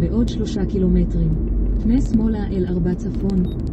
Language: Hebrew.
בעוד שלושה קילומטרים. פנה שמאלה אל ארבע צפון.